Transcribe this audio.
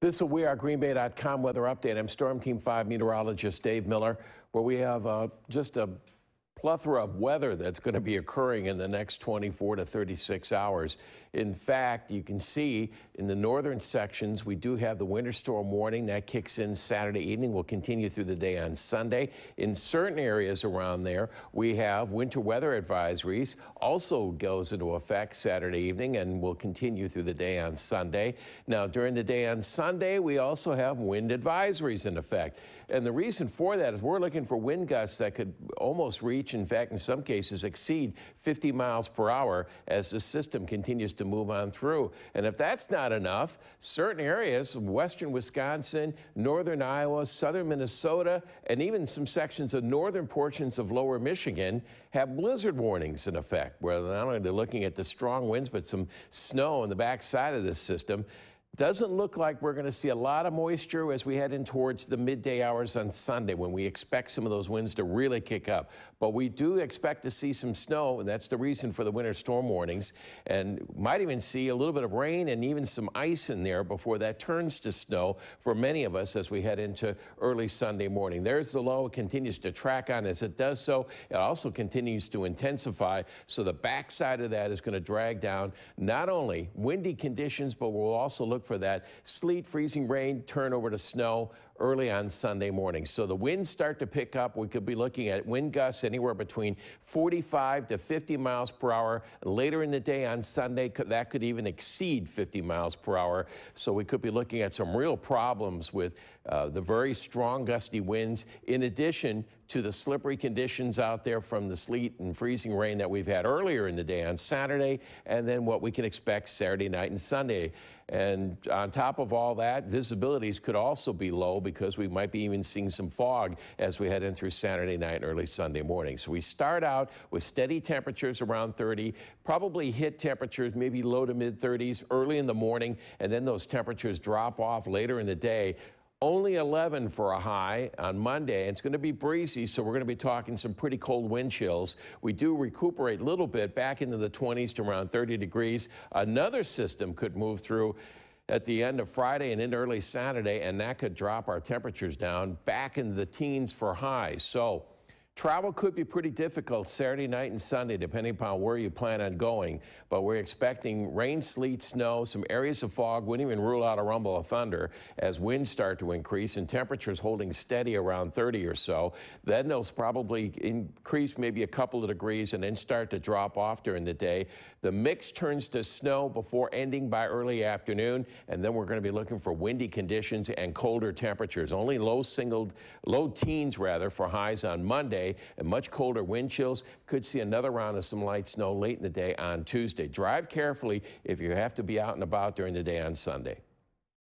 This is We Are GreenBay.com weather update. I'm Storm Team 5 meteorologist Dave Miller, where we have uh, just a plethora of weather that's going to be occurring in the next 24 to 36 hours. In fact, you can see in the northern sections, we do have the winter storm warning that kicks in Saturday evening. Will continue through the day on Sunday. In certain areas around there, we have winter weather advisories. Also goes into effect Saturday evening and will continue through the day on Sunday. Now, during the day on Sunday, we also have wind advisories in effect. And the reason for that is we're looking for wind gusts that could almost reach, in fact, in some cases exceed 50 miles per hour as the system continues to move on through. And if that's not enough, certain areas, of western Wisconsin, northern Iowa, southern Minnesota, and even some sections of northern portions of lower Michigan have blizzard warnings in effect, where not only they're looking at the strong winds, but some snow on the backside of this system. Doesn't look like we're going to see a lot of moisture as we head in towards the midday hours on Sunday when we expect some of those winds to really kick up. But we do expect to see some snow, and that's the reason for the winter storm warnings. And might even see a little bit of rain and even some ice in there before that turns to snow for many of us as we head into early Sunday morning. There's the low. It continues to track on as it does so. It also continues to intensify. So the backside of that is going to drag down not only windy conditions, but we'll also look look for that sleet, freezing rain, turn over to snow early on Sunday morning. So the winds start to pick up. We could be looking at wind gusts anywhere between 45 to 50 miles per hour. Later in the day on Sunday, that could even exceed 50 miles per hour. So we could be looking at some real problems with uh, the very strong gusty winds, in addition to the slippery conditions out there from the sleet and freezing rain that we've had earlier in the day on Saturday, and then what we can expect Saturday night and Sunday. And on top of all that, visibilities could also be low because we might be even seeing some fog as we head in through Saturday night and early Sunday morning. So we start out with steady temperatures around 30, probably hit temperatures maybe low to mid 30s early in the morning, and then those temperatures drop off later in the day only 11 for a high on Monday. It's going to be breezy, so we're going to be talking some pretty cold wind chills. We do recuperate a little bit back into the 20s to around 30 degrees. Another system could move through at the end of Friday and into early Saturday, and that could drop our temperatures down back into the teens for highs. So Travel could be pretty difficult Saturday night and Sunday, depending upon where you plan on going. But we're expecting rain, sleet, snow, some areas of fog. Wouldn't even rule out a rumble of thunder as winds start to increase and temperatures holding steady around 30 or so. Then they'll probably increase maybe a couple of degrees and then start to drop off during the day. The mix turns to snow before ending by early afternoon, and then we're going to be looking for windy conditions and colder temperatures. Only low single, low teens rather, for highs on And much colder wind chills. Could see another round of some light snow late in the day on Tuesday. Drive carefully if you have to be out and about during the day on Sunday.